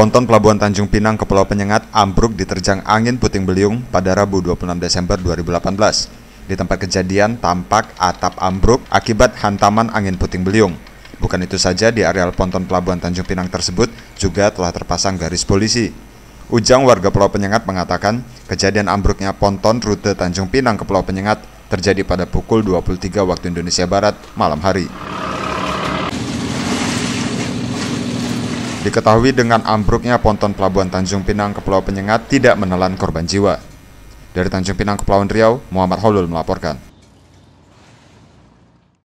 Ponton Pelabuhan Tanjung Pinang ke Pulau Penyengat ambruk diterjang angin puting beliung pada Rabu 26 Desember 2018. Di tempat kejadian tampak atap ambruk akibat hantaman angin puting beliung. Bukan itu saja, di areal ponton Pelabuhan Tanjung Pinang tersebut juga telah terpasang garis polisi. Ujang warga Pulau Penyengat mengatakan, kejadian ambruknya ponton rute Tanjung Pinang ke Pulau Penyengat terjadi pada pukul 23 waktu Indonesia Barat malam hari. Diketahui dengan ambruknya ponton Pelabuhan Tanjung Pinang ke Pulau Penyengat tidak menelan korban jiwa. Dari Tanjung Pinang, Kepulauan Riau, Muhammad Holul melaporkan.